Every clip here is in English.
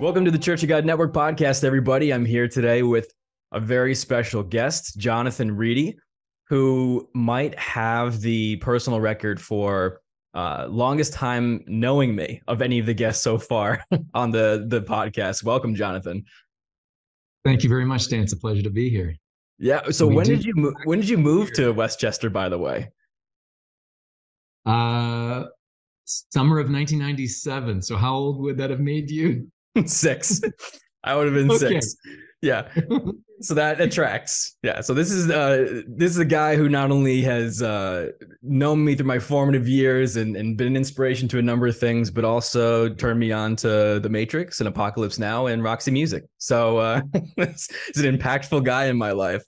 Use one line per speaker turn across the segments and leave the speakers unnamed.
Welcome to the Church of God Network podcast, everybody. I'm here today with a very special guest, Jonathan Reedy, who might have the personal record for uh, longest time knowing me of any of the guests so far on the the podcast. Welcome, Jonathan.
Thank you very much, Dan. It's a pleasure to be here.
Yeah. So we when did, you move? When did you move to Westchester? By the way.
Uh, summer of 1997. So how old would that have made you?
six. I would have been okay. six. Yeah. so that attracts. Yeah. So this is uh this is a guy who not only has uh known me through my formative years and, and been an inspiration to a number of things, but also turned me on to The Matrix and Apocalypse Now and Roxy Music. So uh he's an impactful guy in my life.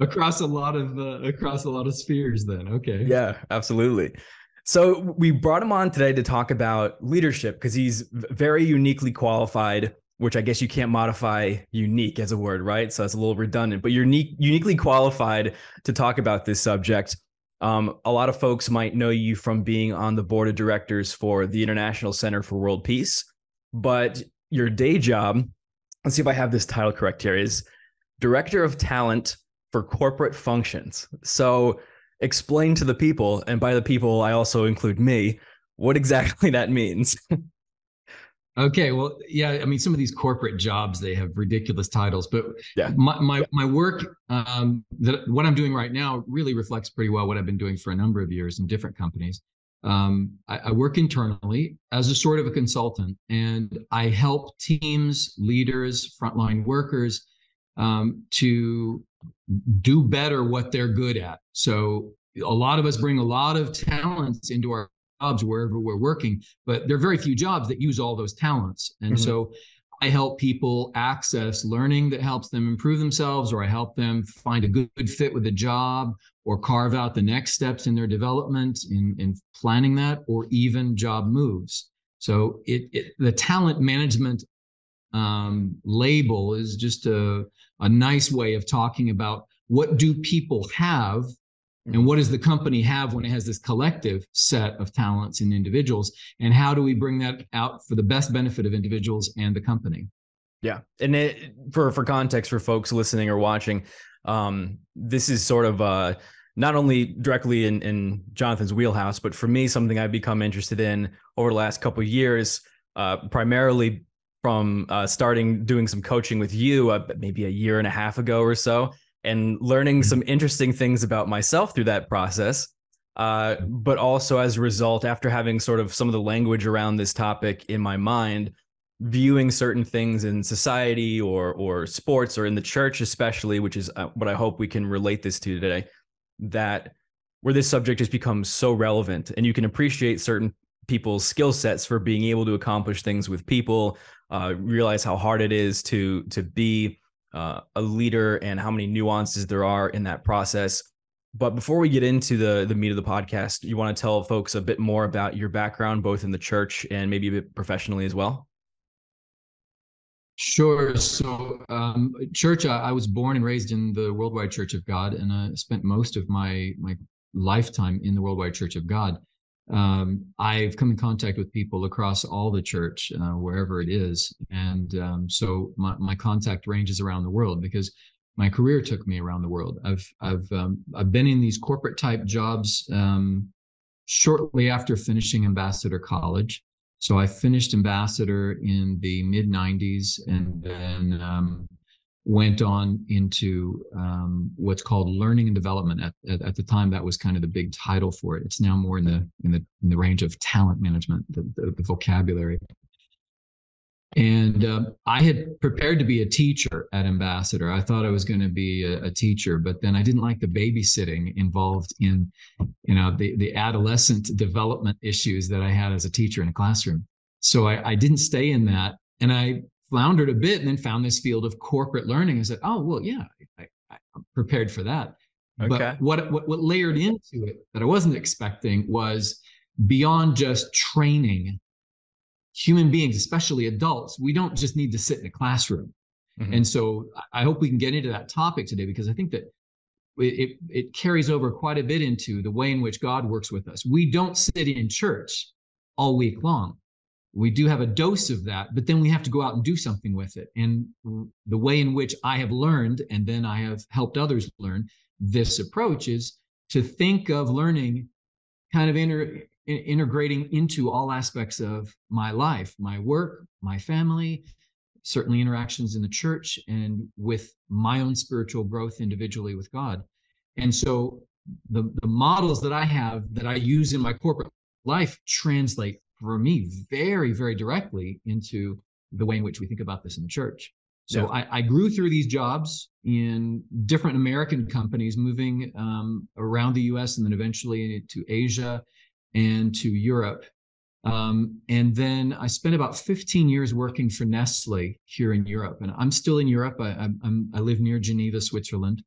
across a lot of uh, across a lot of spheres then. Okay.
Yeah, absolutely. So we brought him on today to talk about leadership because he's very uniquely qualified, which I guess you can't modify unique as a word, right? So it's a little redundant, but you're unique, uniquely qualified to talk about this subject. Um, a lot of folks might know you from being on the board of directors for the International Center for World Peace, but your day job, let's see if I have this title correct here, is Director of Talent for Corporate Functions. So explain to the people, and by the people, I also include me, what exactly that means.
okay, well, yeah, I mean, some of these corporate jobs they have ridiculous titles, but yeah, my my, my work um, that what I'm doing right now really reflects pretty well what I've been doing for a number of years in different companies. Um, I, I, work internally as a sort of a consultant, and I help teams, leaders, frontline workers um, to do better what they're good at. So a lot of us bring a lot of talents into our jobs wherever we're working, but there are very few jobs that use all those talents. And mm-hmm. so I help people access learning that helps them improve themselves, or I help them find a good, fit with a job, or carve out the next steps in their development in, in planning that, or even job moves. So it, it the talent management um, label is just a, a nice way of talking about what do people have and what does the company have when it has this collective set of talents and individuals and how do we bring that out for the best benefit of individuals and the company?
Yeah and it, for for context for folks listening or watching um, this is sort of uh, not only directly in, in jonathan's wheelhouse but for me something i've become interested in over the last couple years uh, primarily from uh, starting doing some coaching with you uh, maybe a year and a half ago or so and learning some interesting things about myself through that process. Uh, but also as a result, after having sort of some of the language around this topic in my mind, viewing certain things in society or or sports or in the church especially, which is uh, what I hope we can relate this to today, that where this subject has become so relevant and you can appreciate certain people's skill sets for being able to accomplish things with people, uh, realize how hard it is to to be uh, a leader and how many nuances there are in that process. But before we get into the the meat of the podcast, you want to tell folks a bit more about your background, both in the church and maybe a bit professionally as well.
Sure. So, um, church, I, I, was born and raised in the Worldwide Church of God, and I spent most of my my lifetime in the Worldwide Church of God um, I've come in contact with people across all the church, uh, wherever it is. And um, so my, my contact ranges around the world because my career took me around the world. I've, I've, um, I've been in these corporate type jobs um, shortly after finishing ambassador college. So I finished ambassador in the mid 90s and then um, went on into um, what's called learning and development. At, at, at, the time, that was kind of the big title for it. It's now more in the in the in the range of talent management, the, the, the vocabulary. And um, I had prepared to be a teacher at Ambassador. I thought I was going to be a, a, teacher, but then I didn't like the babysitting involved in, you know, the the adolescent development issues that I had as a teacher in a classroom. So I, I didn't stay in that, and I floundered a bit and then found this field of corporate learning. and said, oh, well, yeah, I, am prepared for that. Okay. But what, what, what layered into it that I wasn't expecting was beyond just training human beings, especially adults, we don't just need to sit in a classroom. Mm-hmm. And so I hope we can get into that topic today because I think that it, it carries over quite a bit into the way in which God works with us. We don't sit in church all week long we do have a dose of that, but then we have to go out and do something with it. And the way in which I have learned, and then I have helped others learn this approach is to think of learning kind of inter, integrating into all aspects of my life, my work, my family, certainly interactions in the church, and with my own spiritual growth individually with God. And so the, the models that I have that I use in my corporate life translate for me very, very directly into the way in which we think about this in the church. So yeah. I, I, grew through these jobs in different American companies, moving um, around the US and then eventually to Asia and to Europe. Um, and then I spent about 15 years working for Nestle here in Europe. And I'm still in Europe. I, I'm, I live near Geneva, Switzerland.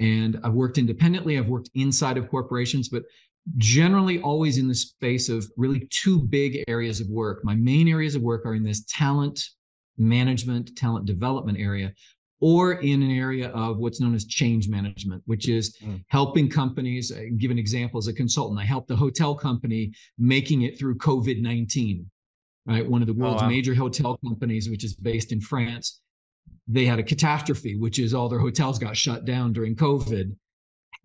And I've worked independently, I've worked inside of corporations, but generally always in the space of really two big areas of work. My main areas of work are in this talent management, talent development area, or in an area of what's known as change management, which is mm. helping companies. I give an example as a consultant. I helped a hotel company making it through COVID 19, right? One of the oh, world's oh, wow. major hotel companies, which is based in France. They had a catastrophe, which is all their hotels got shut down during COVID.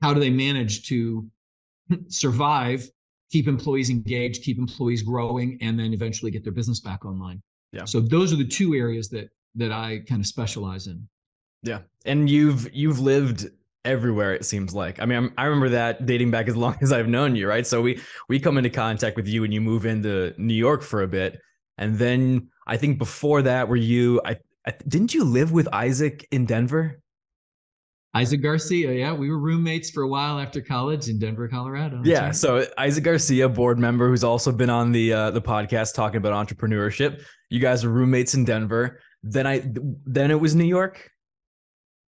How do they manage to survive, keep employees engaged, keep employees growing, and then eventually get their business back online? Yeah. So those are the two areas that that I kind of specialize in.
Yeah. And you've you've lived everywhere it seems like. I mean, I'm, i remember that dating back as long as I've known you, right? So we we come into contact with you and you move into New York for a bit, and then I think before that, were you? I, I didn't you live with Isaac in Denver?
Isaac Garcia, yeah, we were roommates for a while after college in Denver, Colorado.
yeah, right. so Isaac Garcia, board member, who's also been on the uh, the podcast talking about entrepreneurship. You guys were roommates in Denver. Then I then it was New York.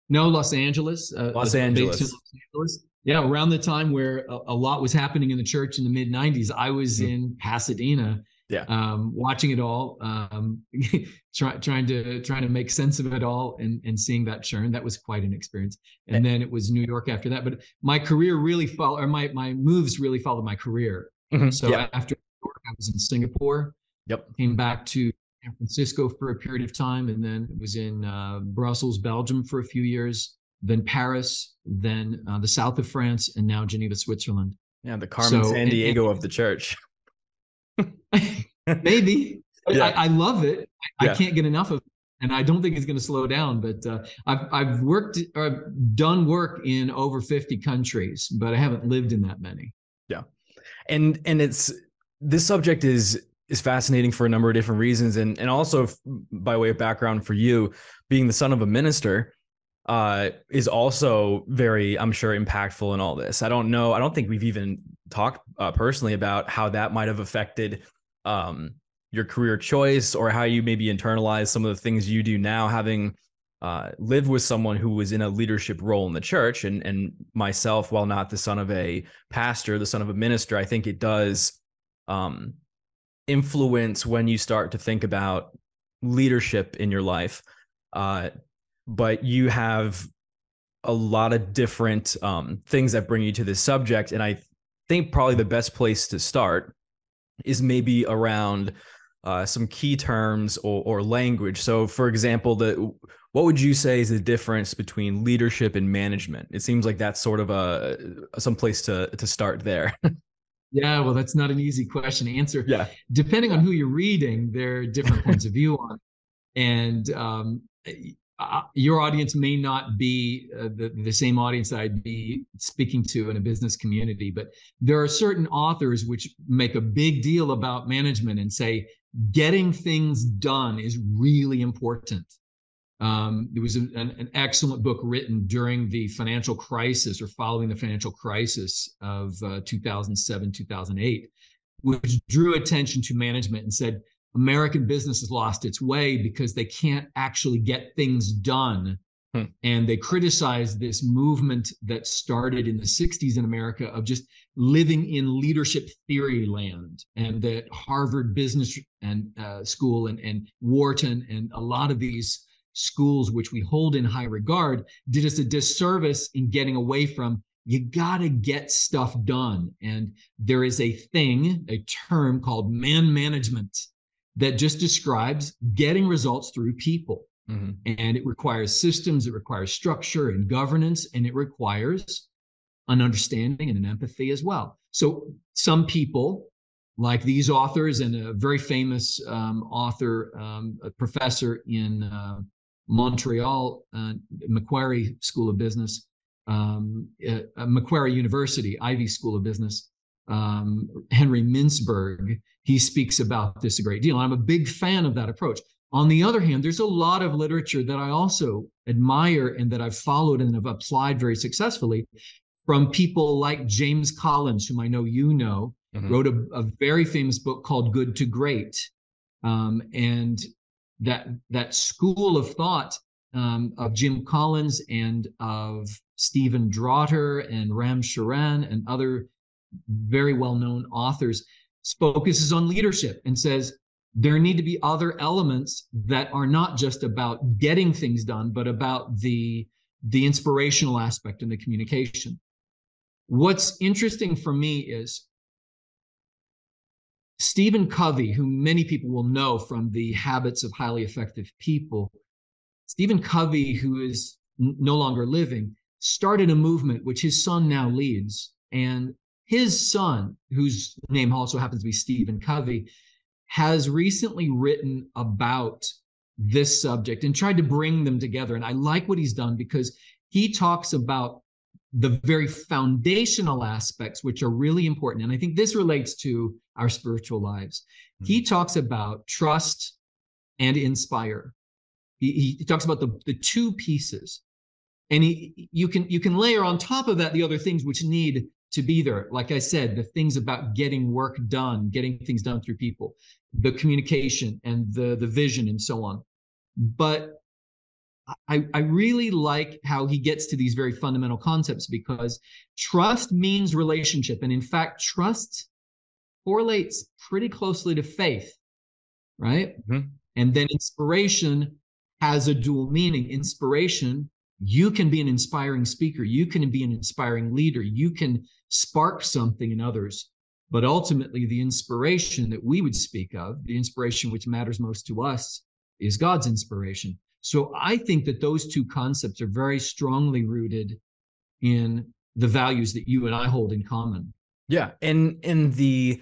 No, Los Angeles.
Uh, Los, Angeles. Los
Angeles. Yeah, around the time where a, a, lot was happening in the church in the mid '90s, I was mm-hmm. in Pasadena.
Yeah,
um, watching it all, um, try, trying to trying to make sense of it all, and and seeing that churn. That was quite an experience. And then it was New York after that. But my career really followed, or my my moves really followed my career. Mm-hmm. So yeah. after New York, I was in Singapore.
Yep.
Came back to San Francisco for a period of time, and then it was in uh, Brussels, Belgium for a few years, then Paris, then uh, the south of France, and now Geneva, Switzerland.
Yeah, the Carmen so, Sandiego and, and, of the church.
maybe. Yeah. I, I, love it. I, yeah. I, can't get enough of it. And I don't think it's going to slow down. But uh, I've, I've worked or I've done work in over 50 countries, but I haven't lived in that many.
Yeah. And and it's this subject is is fascinating for a number of different reasons and and also by way of background for you being the son of a minister uh, is also very i'm sure impactful in all this i don't know i don't think we've even talked uh, personally about how that might have affected um, your career choice or how you maybe internalize some of the things you do now having uh, lived with someone who was in a leadership role in the church and and myself while not the son of a pastor the son of a minister i think it does um, influence when you start to think about leadership in your life. Uh, but you have a lot of different um, things that bring you to this subject. And I think probably the best place to start is maybe around uh, some key terms or, or language. So, for example, the what would you say is the difference between leadership and management? It seems like that's sort of a some place to to start there.
Yeah, well, that's not an easy question to answer.
Yeah.
Depending on who you're reading, there are different points of view on it. And um, your audience may not be uh, the, the same audience that I'd be speaking to in a business community, but there are certain authors which make a big deal about management and say getting things done is really important. Um, there was an, an, excellent book written during the financial crisis or following the financial crisis of uh, 2007, 2008, which drew attention to management and said American business has lost its way because they can't actually get things done. Hmm. And they criticize this movement that started in the 60s in America of just living in leadership theory land. And that Harvard Business and uh, School and, and Wharton and a lot of these schools, which we hold in high regard, did us a disservice in getting away from you got to get stuff done. And there is a thing, a term called man management that just describes getting results through people. Mm-hmm. And it requires systems, it requires structure and governance, and it requires an understanding and an empathy as well. So some people, like these authors and a very famous um, author, um, a professor in uh, Montreal, uh, Macquarie School of Business, um, uh, Macquarie University, Ivy School of Business, um, Henry Mintzberg, he speaks about this a great deal. I'm a big fan of that approach. On the other hand, there's a lot of literature that I also admire and that I've followed and have applied very successfully from people like James Collins, whom I know you know, mm-hmm. wrote a, a, very famous book called Good to Great. Um, and that that school of thought um, of Jim Collins and of Stephen Drucker and Ram Charan and other very well-known authors focuses on leadership and says there need to be other elements that are not just about getting things done but about the the inspirational aspect and the communication what's interesting for me is Stephen Covey, who many people will know from the habits of highly effective people, Stephen Covey, who is n- no longer living, started a movement which his son now leads. And his son, whose name also happens to be Stephen Covey, has recently written about this subject and tried to bring them together. And I like what he's done because he talks about the very foundational aspects, which are really important. And I think this relates to our spiritual lives. Mm-hmm. He talks about trust and inspire. He, he talks about the, the two pieces. And he, you can you can layer on top of that the other things which need to be there. Like I said, the things about getting work done, getting things done through people, the communication and the the vision and so on. But I, I really like how he gets to these very fundamental concepts because trust means relationship. And in fact, trust correlates pretty closely to faith, right? Mm-hmm. And then inspiration has a dual meaning. Inspiration you can be an inspiring speaker. You can be an inspiring leader. You can spark something in others. But ultimately the inspiration that we would speak of the inspiration which matters most to us is god's inspiration. So i think that those two concepts are very strongly rooted in the values that you and i hold in common.
Yeah and in the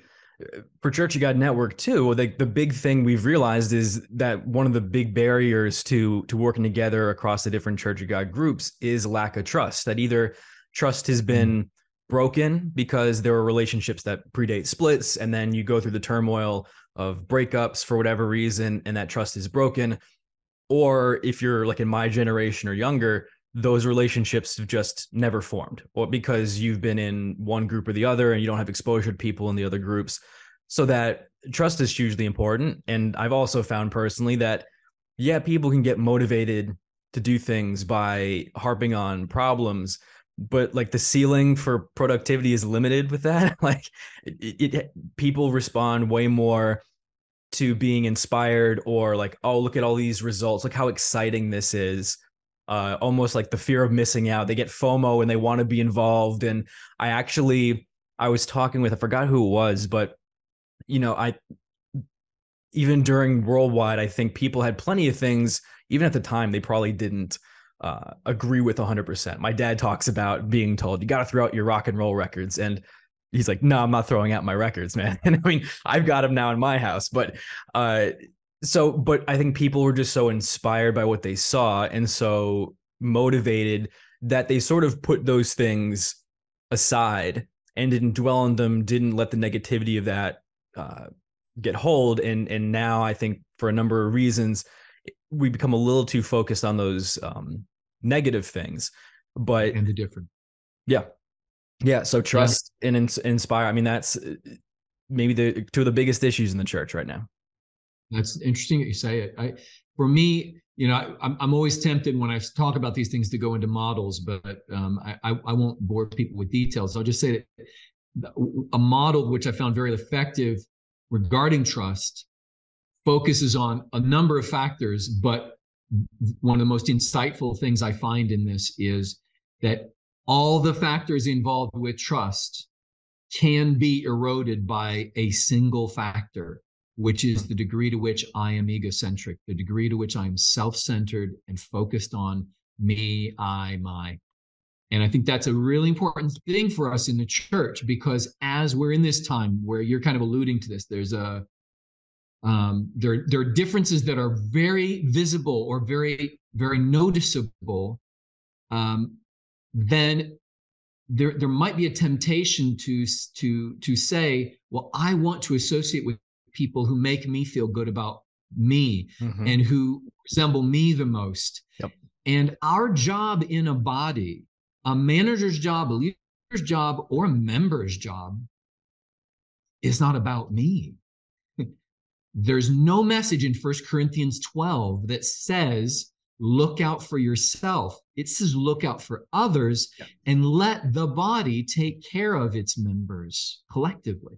for Church of God Network too, like the big thing we've realized is that one of the big barriers to to working together across the different Church of God groups is lack of trust. That either trust has been mm. broken because there are relationships that predate splits, and then you go through the turmoil of breakups for whatever reason, and that trust is broken. Or if you're like in my generation or younger, those relationships have just never formed or because you've been in one group or the other and you don't have exposure to people in the other groups. So that trust is hugely important. And i've also found personally that yeah people can get motivated to do things by harping on problems but like the ceiling for productivity is limited with that. Like it, it people respond way more to being inspired or like oh look at all these results. Look how exciting this is uh, almost like the fear of missing out. They get FOMO and they want to be involved. And I actually, I was talking with, I forgot who it was, but you know, I even during worldwide, I think people had plenty of things. Even at the time, they probably didn't uh, agree with 100%. My dad talks about being told you got to throw out your rock and roll records, and he's like, "No, I'm not throwing out my records, man." And I mean, I've got them now in my house, but uh, so but i think people were just so inspired by what they saw and so motivated that they sort of put those things aside and didn't dwell on them didn't let the negativity of that uh, get hold. And and now i think for a number of reasons we become a little too focused on those um, negative things. But
and the different.
Yeah. Yeah so trust yeah. and ins- inspire. I mean that's uh, maybe the two of the biggest issues in the church right now
that's interesting that you say it. I, for me, you know, I, I'm, I'm always tempted when I talk about these things to go into models, but um, I, I won't bore people with details. I'll just say that a model which I found very effective regarding trust focuses on a number of factors, but one of the most insightful things I find in this is that all the factors involved with trust can be eroded by a single factor which is the degree to which I am egocentric, the degree to which I'm self centered and focused on me, I, my. And I think that's a really important thing for us in the church because as we're in this time where you're kind of alluding to this, there's a um, there, there are differences that are very visible or very, very noticeable. Um, then there, there might be a temptation to, to, to say, well, I want to associate with people who make me feel good about me mm-hmm. and who resemble me the most. Yep. And our job in a body, a manager's job, a leader's job, or a member's job is not about me. There's no message in First Corinthians 12 that says, look out for yourself. It says, look out for others yeah. and let the body take care of its members collectively.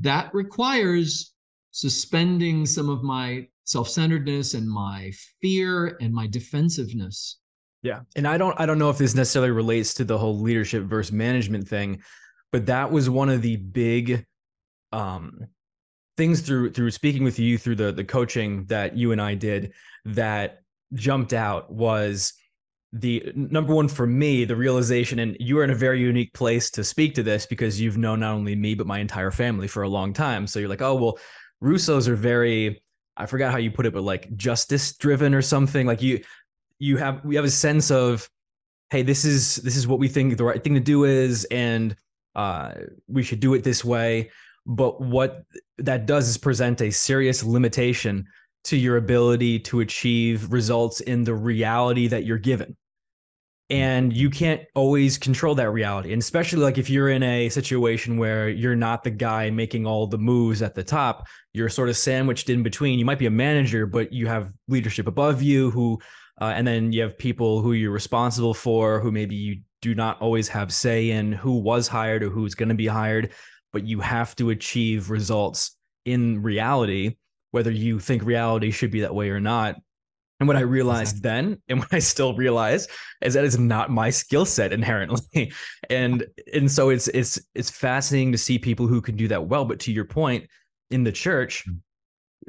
That requires suspending some of my self-centeredness and my fear and my defensiveness.
Yeah. And I don't I don't know if this necessarily relates to the whole leadership versus management thing, but that was one of the big um things through through speaking with you through the the coaching that you and I did that jumped out was the number one for me the realization and you are in a very unique place to speak to this because you've known not only me but my entire family for a long time so you're like oh well russos are very i forgot how you put it but like justice driven or something. Like you you have we have a sense of hey this is this is what we think the right thing to do is and uh we should do it this way. But what that does is present a serious limitation to your ability to achieve results in the reality that you're given and you can't always control that reality and especially like if you're in a situation where you're not the guy making all the moves at the top you're sort of sandwiched in between. You might be a manager but you have leadership above you who uh, and then you have people who you're responsible for who maybe you do not always have say in who was hired or who's going to be hired but you have to achieve results in reality whether you think reality should be that way or not and what I realized then, and what I still realize, is that it's not my skill set inherently, and and so it's it's it's fascinating to see people who can do that well. But to your point, in the church, mm.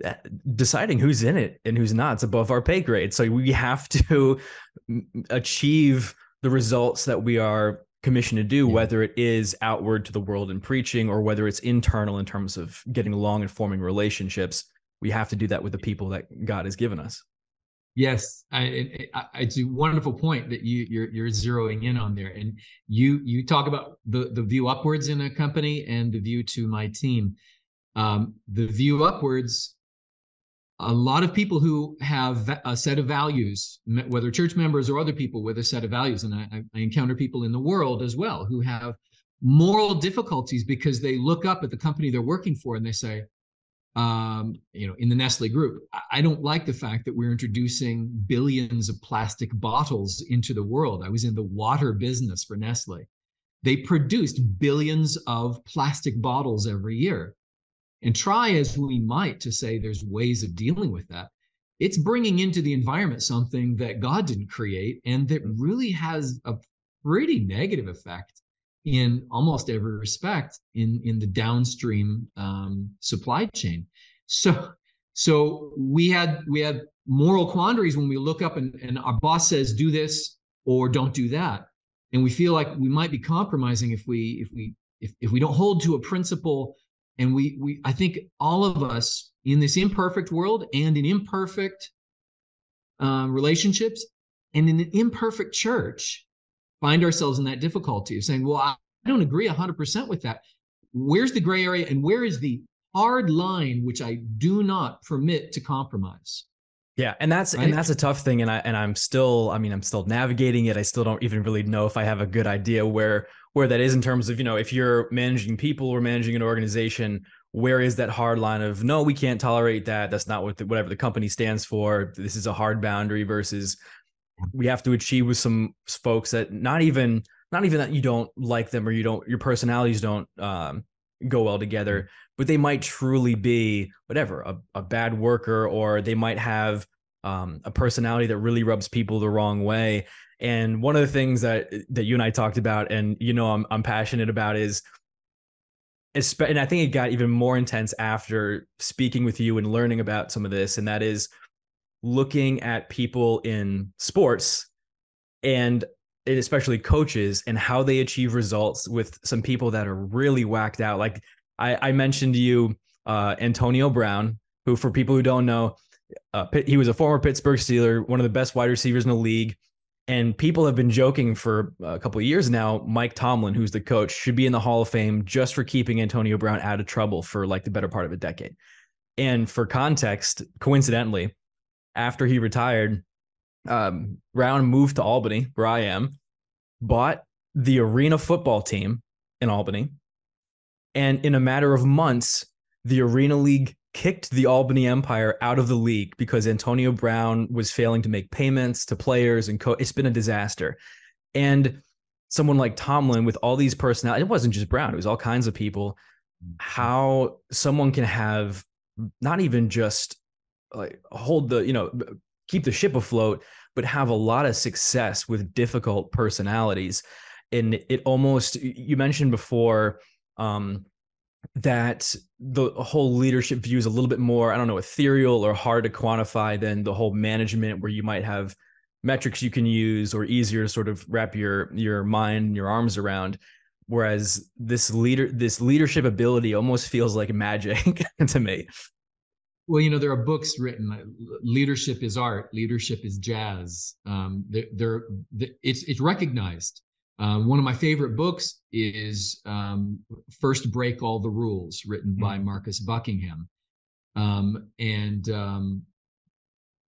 eh, deciding who's in it and who's not is above our pay grade. So we have to achieve the results that we are commissioned to do, yeah. whether it is outward to the world and preaching, or whether it's internal in terms of getting along and forming relationships. We have to do that with the people that God has given us.
Yes, I, I, it's a wonderful point that you you're, you're zeroing in on there, and you you talk about the the view upwards in a company and the view to my team. Um, the view upwards, a lot of people who have a set of values, whether church members or other people with a set of values, and I, I encounter people in the world as well who have moral difficulties because they look up at the company they're working for and they say, um, you know, in the Nestle group. I don't like the fact that we're introducing billions of plastic bottles into the world. I was in the water business for Nestle. They produced billions of plastic bottles every year. And try as we might to say there's ways of dealing with that, it's bringing into the environment something that God didn't create and that really has a pretty negative effect in almost every respect in in the downstream um, supply chain. So so we had we had moral quandaries when we look up and, and our boss says do this or don't do that, and we feel like we might be compromising if we if we if, if we don't hold to a principle and we we I think all of us in this imperfect world and in imperfect um, relationships and in an imperfect church find ourselves in that difficulty of saying, well, I don't agree 100% with that. Where's the gray area and where is the hard line which I do not permit to compromise?
Yeah, and that's right? and that's a tough thing and I and I'm still I mean I'm still navigating it. I still don't even really know if I have a good idea where where that is in terms of, you know, if you're managing people or managing an organization, where is that hard line of no, we can't tolerate that. That's not what the, whatever the company stands for. This is a hard boundary versus we have to achieve with some folks that not even not even that you don't like them or you don't your personalities don't um, go well together mm-hmm. but they might truly be whatever a, a bad worker or they might have um, a personality that really rubs people the wrong way and one of the things that that you and I talked about and you know I'm I'm passionate about is and I think it got even more intense after speaking with you and learning about some of this, and that is looking at people in sports and especially coaches and how they achieve results with some people that are really whacked out. Like I, I mentioned to you, uh, Antonio Brown, who, for people who don't know, uh, he was a former Pittsburgh Steeler, one of the best wide receivers in the league. And people have been joking for a couple of years now. Mike Tomlin, who's the coach, should be in the Hall of Fame just for keeping Antonio Brown out of trouble for like the better part of a decade. And for context, coincidentally, after he retired, um, Brown moved to Albany, where I am, bought the arena football team in Albany. And in a matter of months, the Arena League kicked the Albany Empire out of the league because Antonio Brown was failing to make payments to players and co- it's been a disaster. And someone like Tomlin with all these personalities, it wasn't just Brown, it was all kinds of people. How someone can have not even just like hold the, you know, keep the ship afloat, but have a lot of success with difficult personalities. And it almost, you mentioned before, um, that the whole leadership view is a little bit more, I don't know, ethereal or hard to quantify than the whole management, where you might have metrics you can use or easier to sort of wrap your your mind and your arms around. Whereas this leader, this leadership ability almost feels like magic to me.
Well, you know, there are books written. Leadership is art. Leadership is jazz. Um, they're, they're, it's it's recognized uh, one of my favorite books is um, First Break All the Rules, written mm-hmm. by Marcus Buckingham. Um, and um,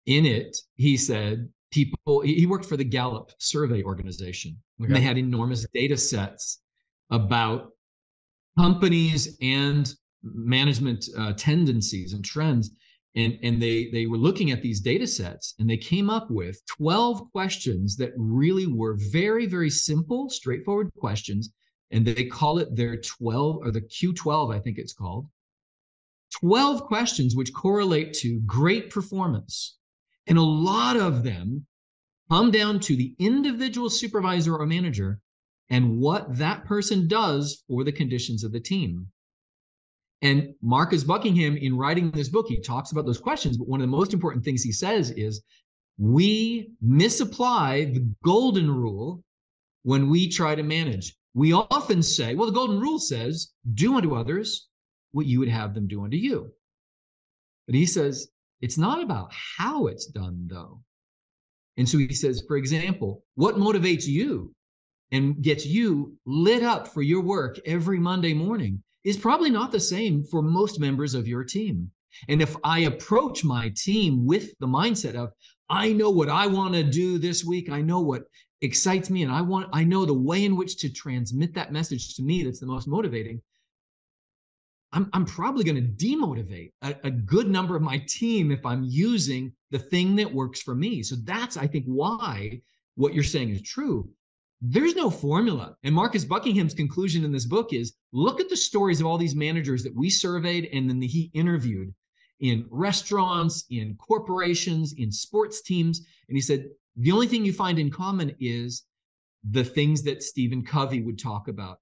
in it, he said, people, he worked for the Gallup survey organization. Okay. They had enormous data sets about companies and management uh, tendencies and trends and and they they were looking at these data sets and they came up with 12 questions that really were very very simple straightforward questions and they call it their 12 or the q12 i think it's called. 12 questions which correlate to great performance and a lot of them come down to the individual supervisor or manager and what that person does for the conditions of the team and Marcus Buckingham, in writing this book, he talks about those questions. But one of the most important things he says is we misapply the golden rule when we try to manage. We often say, well, the golden rule says, do unto others what you would have them do unto you. But he says, it's not about how it's done, though. And so he says, for example, what motivates you and gets you lit up for your work every Monday morning is probably not the same for most members of your team. And if I approach my team with the mindset of, I know what I want to do this week, I know what excites me, and I want, I know the way in which to transmit that message to me that's the most motivating. I'm, I'm probably going to demotivate a, a good number of my team if I'm using the thing that works for me. So that's, I think, why what you're saying is true there's no formula. And Marcus Buckingham's conclusion in this book is look at the stories of all these managers that we surveyed and then he interviewed in restaurants, in corporations, in sports teams. And he said, the only thing you find in common is the things that Stephen Covey would talk about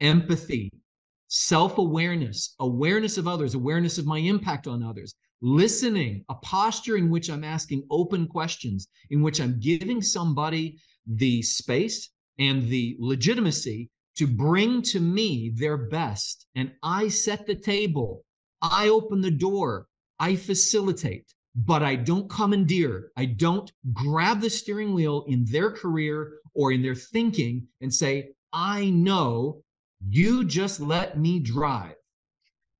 empathy, self awareness, awareness of others, awareness of my impact on others, listening, a posture in which I'm asking open questions, in which I'm giving somebody the space and the legitimacy to bring to me their best. And I set the table, I open the door, I facilitate, but I don't commandeer. I don't grab the steering wheel in their career or in their thinking and say, I know you just let me drive.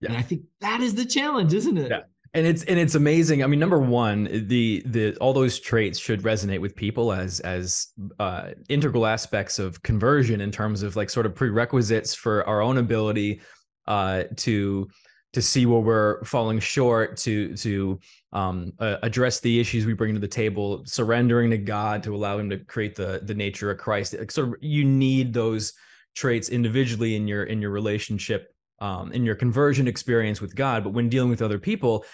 Yeah. And I think that is the challenge, isn't it?
Yeah and it's and it's amazing. I mean number one the the all those traits should resonate with people as as uh, integral aspects of conversion in terms of like sort of prerequisites for our own ability uh, to to see where we're falling short to to um, uh, address the issues we bring to the table surrendering to god to allow him to create the the nature of christ. Sort of you need those traits individually in your in your relationship um, in your conversion experience with God, but when dealing with other people,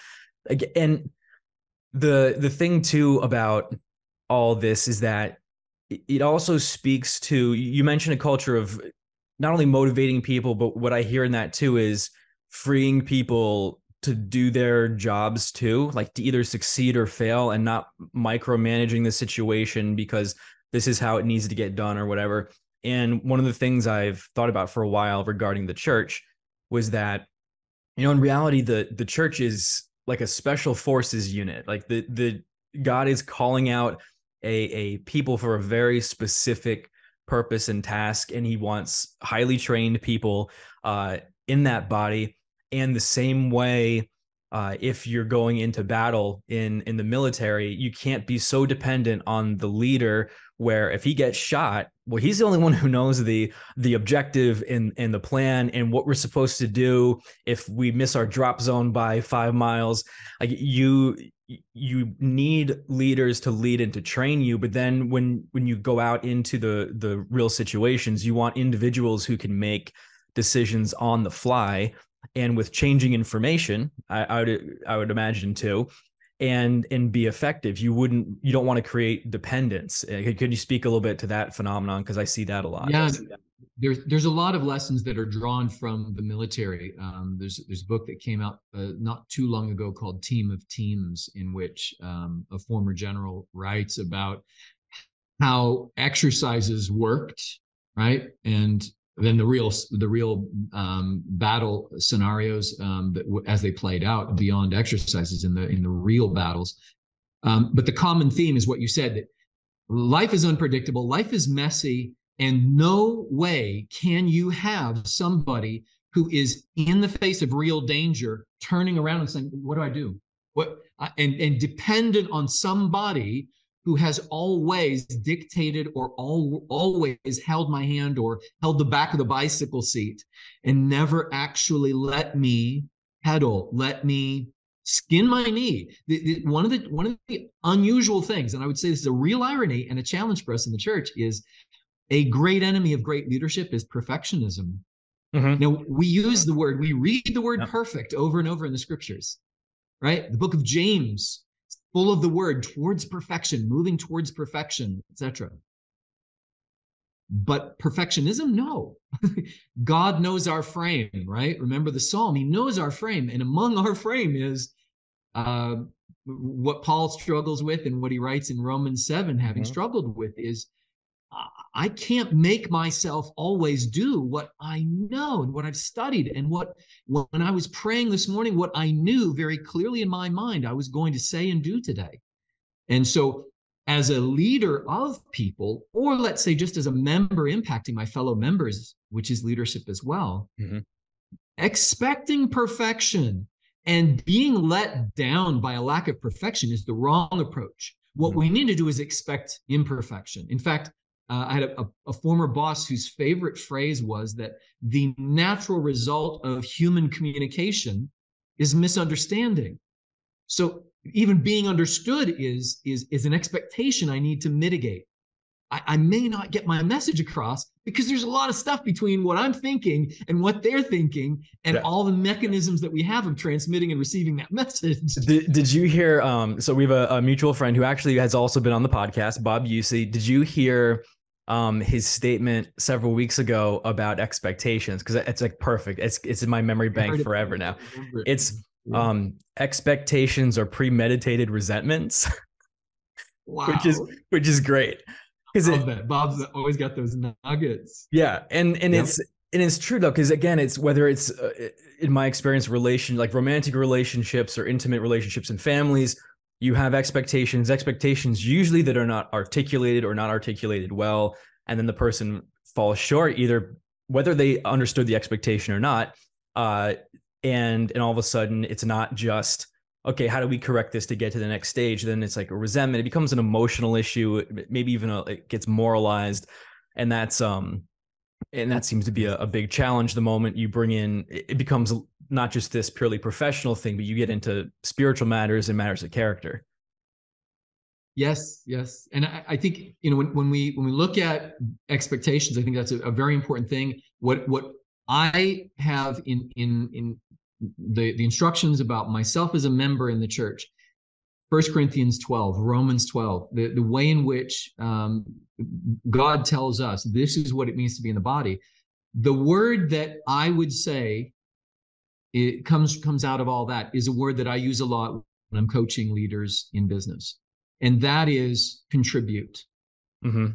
and the the thing too about all this is that it also speaks to you mentioned a culture of not only motivating people, but what I hear in that too is freeing people to do their jobs too, like to either succeed or fail and not micromanaging the situation because this is how it needs to get done or whatever. And one of the things I've thought about for a while regarding the church was that, you know, in reality, the the church is like a special forces unit. Like the the God is calling out a a people for a very specific purpose and task, and He wants highly trained people uh, in that body. And the same way, uh, if you're going into battle in in the military, you can't be so dependent on the leader where if he gets shot, well, he's the only one who knows the the objective and and the plan and what we're supposed to do if we miss our drop zone by five miles. Like you you need leaders to lead and to train you but then when when you go out into the the real situations you want individuals who can make decisions on the fly and with changing information I, I would i would imagine too and and be effective. You wouldn't you don't want to create dependence. Uh, could you speak a little bit to that phenomenon? Because i see that a lot.
Yeah there's there's a lot of lessons that are drawn from the military. Um, there's there's a book that came out uh, not too long ago called team of teams in which um, a former general writes about how exercises worked right? And then the real the real um, battle scenarios um, that as they played out beyond exercises in the in the real battles. Um, but the common theme is what you said that life is unpredictable, life is messy, and no way can you have somebody who is in the face of real danger turning around and saying, "What do I do?" What and and dependent on somebody who has always dictated or all, always held my hand or held the back of the bicycle seat and never actually let me pedal, let me skin my knee. The, the, one of the one of the unusual things, and I would say this is a real irony and a challenge for us in the church, is a great enemy of great leadership is perfectionism. Mm-hmm. Now we use the word, we read the word perfect over and over in the scriptures, right? The book of James full of the word towards perfection, moving towards perfection, etc. But perfectionism, no. God knows our frame, right? Remember the psalm, he knows our frame. And among our frame is uh, what Paul struggles with and what he writes in Romans 7, having mm-hmm. struggled with, is I can't make myself always do what I know and what I've studied and what when I was praying this morning, what I knew very clearly in my mind I was going to say and do today. And so as a leader of people, or let's say just as a member impacting my fellow members, which is leadership as well, mm-hmm. expecting perfection and being let down by a lack of perfection is the wrong approach. What mm-hmm. we need to do is expect imperfection. In fact, uh, I had a, a, former boss whose favorite phrase was that the natural result of human communication is misunderstanding. So even being understood is is is an expectation I need to mitigate. I, I may not get my message across because there's a lot of stuff between what I'm thinking and what they're thinking, and yeah. all the mechanisms that we have of transmitting and receiving that message.
Did, did you hear? Um, so we have a, a mutual friend who actually has also been on the podcast, Bob Usey. Did you hear um his statement several weeks ago about expectations because it's like perfect. It's it's in my memory bank forever now. It's um expectations are premeditated resentments. Wow. which is which is great.
Because Bob's always got those nuggets.
Yeah, and and yep. it's and it's true though because again it's whether it's uh, in my experience relation like romantic relationships or intimate relationships and families you have expectations expectations usually that are not articulated or not articulated well and then the person falls short either whether they understood the expectation or not uh, and and all of a sudden it's not just okay how do we correct this to get to the next stage? Then it's like a resentment. It becomes an emotional issue. Maybe even a, it gets moralized. And that's um and that seems to be a, a big challenge the moment you bring in it becomes not just this purely professional thing, but you get into spiritual matters and matters of character.
Yes, yes, and I, I, think you know when, when we when we look at expectations, I think that's a, a, very important thing. What what I have in in in the the instructions about myself as a member in the church, First Corinthians twelve, Romans twelve, the the way in which um, God tells us this is what it means to be in the body the word that I would say it comes comes out of all that is a word that I use a lot when I'm coaching leaders in business, and that is contribute. Mm-hmm.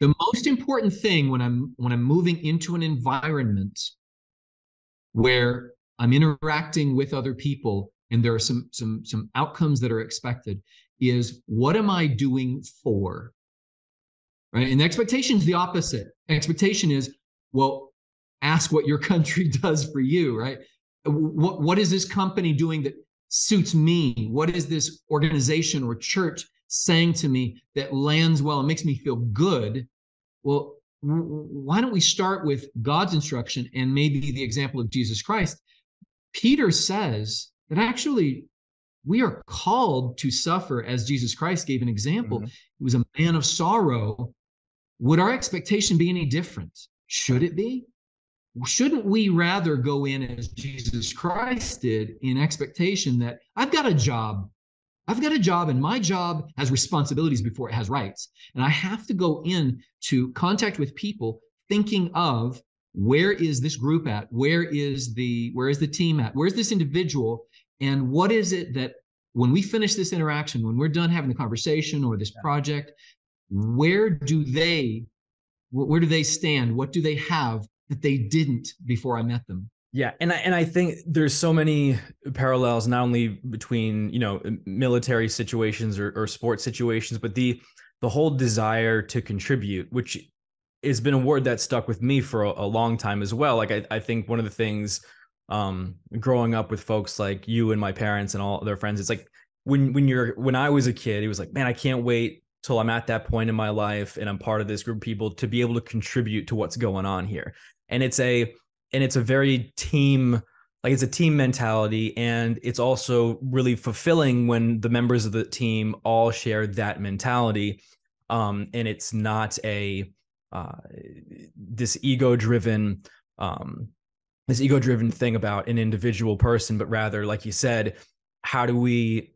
The most important thing when I'm when I'm moving into an environment where I'm interacting with other people and there are some some some outcomes that are expected is what am I doing for? Right? And the expectation is the opposite. Expectation is, well, ask what your country does for you, right? What what is this company doing that suits me? What is this organization or church saying to me that lands well and makes me feel good? Well, why don't we start with God's instruction and maybe the example of Jesus Christ? Peter says that actually we are called to suffer as Jesus Christ gave an example. Mm-hmm. He was a man of sorrow. Would our expectation be any different? Should it be? Shouldn't we rather go in as Jesus Christ did in expectation that I've got a job? I've got a job, and my job has responsibilities before it has rights. And I have to go in to contact with people thinking of where is this group at? Where is the where is the team at? Where's this individual? And what is it that when we finish this interaction, when we're done having the conversation or this project, where do they where do they stand? What do they have that they didn't before I met them?
Yeah, and I and I think there's so many parallels not only between you know military situations or, or sports situations, but the the whole desire to contribute, which has been a word that stuck with me for a, a long time as well. Like I, I think one of the things um, growing up with folks like you and my parents and all their friends, it's like when when you're when I was a kid, it was like, man, I can't wait till I'm at that point in my life and I'm part of this group of people to be able to contribute to what's going on here. And it's a and it's a very team like it's a team mentality and it's also really fulfilling when the members of the team all share that mentality. Um, and it's not a uh, this ego driven um, this ego driven thing about an individual person but rather like you said how do we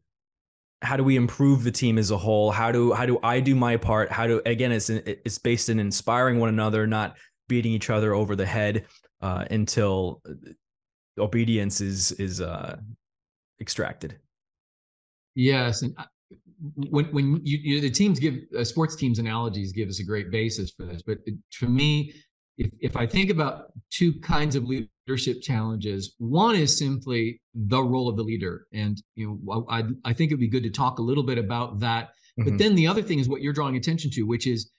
how do we improve the team as a whole? How do how do i do my part? How do again it's it's based in inspiring one another not beating each other over the head uh, until obedience is is uh, extracted.
Yes, and uh, when when you, you the teams give uh, sports teams analogies give us a great basis for this. But to me, if if I think about two kinds of leadership challenges, one is simply the role of the leader, and you know I I think it'd be good to talk a little bit about that. Mm-hmm. But then the other thing is what you're drawing attention to, which is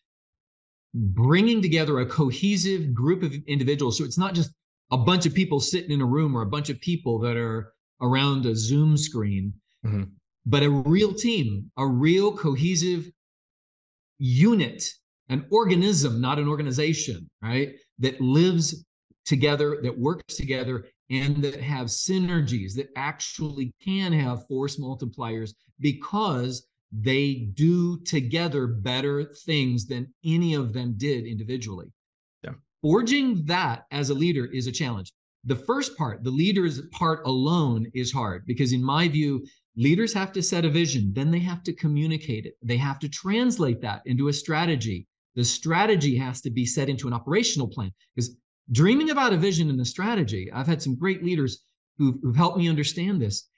bringing together a cohesive group of individuals. So it's not just a bunch of people sitting in a room or a bunch of people that are around a Zoom screen, mm-hmm. but a real team, a real cohesive unit, an organism, not an organization, right? That lives together, that works together, and that have synergies that actually can have force multipliers because they do together better things than any of them did individually. Yeah. Forging that as a leader is a challenge. The first part, the leader's part alone, is hard because, in my view, leaders have to set a vision, then they have to communicate it, they have to translate that into a strategy. The strategy has to be set into an operational plan because dreaming about a vision and a strategy, I've had some great leaders who've, who've helped me understand this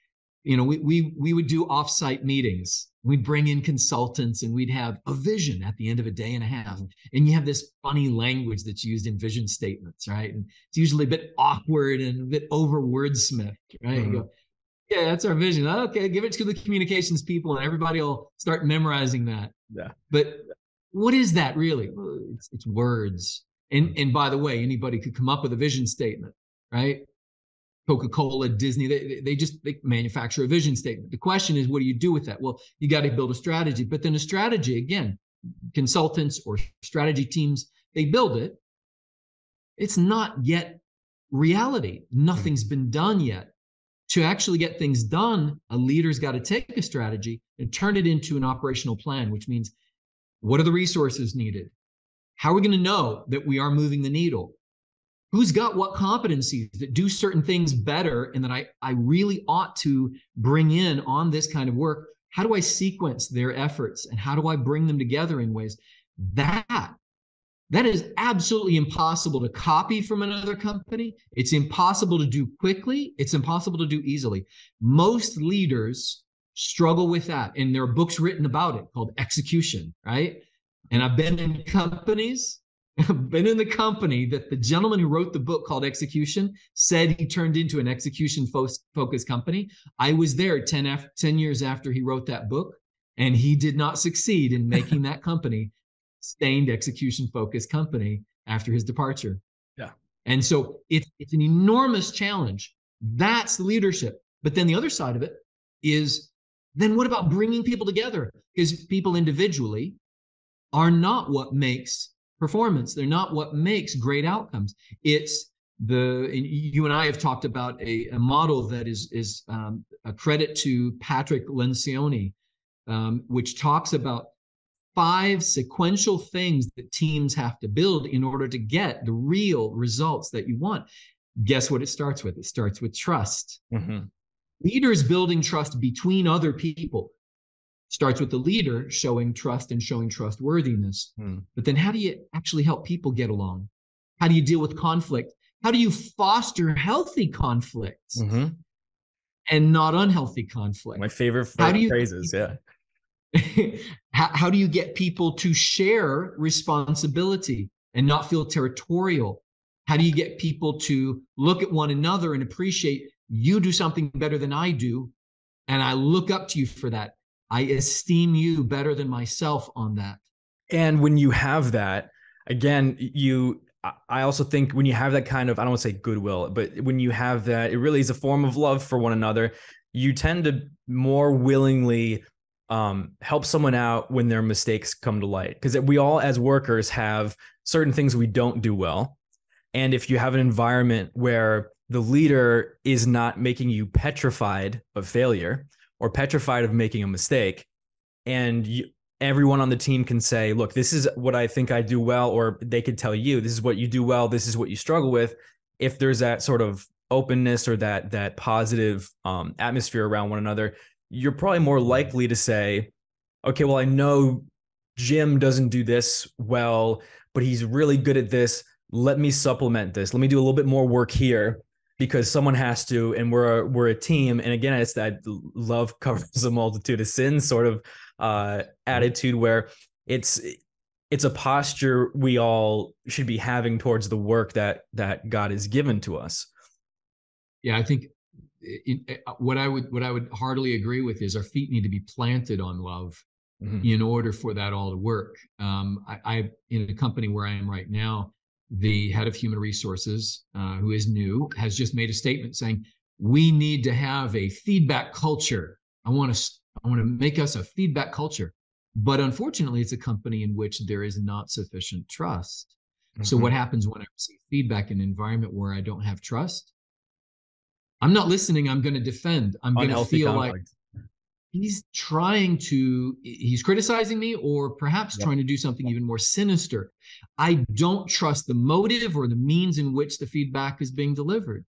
you know, we, we, we would do offsite meetings. We'd bring in consultants and we'd have a vision at the end of a day and a half. And you have this funny language that's used in vision statements, right? And it's usually a bit awkward and a bit over wordsmithed, right? Mm-hmm. You go, yeah, that's our vision. Okay, give it to the communications people and everybody will start memorizing that.
Yeah.
But what is that really? It's, it's words. And, and by the way, anybody could come up with a vision statement, right? Coca-Cola, Disney, they, they just they manufacture a vision statement. The question is, what do you do with that? Well, you got to build a strategy. But then a strategy, again, consultants or strategy teams, they build it. It's not yet reality. Nothing's mm-hmm. been done yet. To actually get things done, a leader's got to take a strategy and turn it into an operational plan, which means what are the resources needed? How are we going to know that we are moving the needle? Who's got what competencies that do certain things better and that I, I really ought to bring in on this kind of work how do i sequence their efforts and how do i bring them together in ways that that is absolutely impossible to copy from another company. It's impossible to do quickly. It's impossible to do easily. Most leaders struggle with that. And there are books written about it called execution, right? And I've been in companies, been in the company that the gentleman who wrote the book called Execution said he turned into an execution focused company. I was there 10, after, 10 years after he wrote that book, and he did not succeed in making that company sustained execution focused company after his departure.
Yeah.
And so it's it's an enormous challenge. That's leadership. But then the other side of it is then what about bringing people together? Because people individually are not what makes performance. They're not what makes great outcomes. It's the you and I have talked about a, a model that is is um, a credit to Patrick Lencioni, um, which talks about five sequential things that teams have to build in order to get the real results that you want. Guess what it starts with? It starts with trust. Mm-hmm. Leaders building trust between other people starts with the leader showing trust and showing trustworthiness. Mm. But then, how do you actually help people get along? How do you deal with conflict? How do you foster healthy conflict mm-hmm. and not unhealthy conflict?
My favorite phrases, yeah
how, how do you get people to share responsibility and not feel territorial? How do you get people to look at one another and appreciate you do something better than I do? And I look up to you for that. I esteem you better than myself on that.
And when you have that, again, you, I also think when you have that kind of, I don't want to say goodwill, but when you have that, it really is a form of love for one another. You tend to more willingly um, help someone out when their mistakes come to light because we all as workers have certain things we don't do well and if you have an environment where the leader is not making you petrified of failure or petrified of making a mistake and you, everyone on the team can say look this is what i think i do well or they could tell you this is what you do well this is what you struggle with if there's that sort of openness or that that positive um, atmosphere around one another you're probably more likely to say, okay, well, I know Jim doesn't do this well, but he's really good at this. Let me supplement this. Let me do a little bit more work here because someone has to, and we're a, we're a team. And again, it's that love covers a multitude of sins sort of uh, attitude where it's it's a posture we all should be having towards the work that that God has given to us.
Yeah, I think in, uh, what I would what I would heartily agree with is our feet need to be planted on love mm-hmm. in order for that all to work. Um, I, I in a company where I am right now, the head of human resources, uh, who is new, has just made a statement saying we need to have a feedback culture. I want to I want to make us a feedback culture. But unfortunately, it's a company in which there is not sufficient trust. Mm-hmm. So what happens when I receive feedback in an environment where I don't have trust? I'm not listening. I'm going to defend. I'm going to feel conflict. like he's trying to, he's criticizing me or perhaps yep. trying to do something even more sinister. I don't trust the motive or the means in which the feedback is being delivered.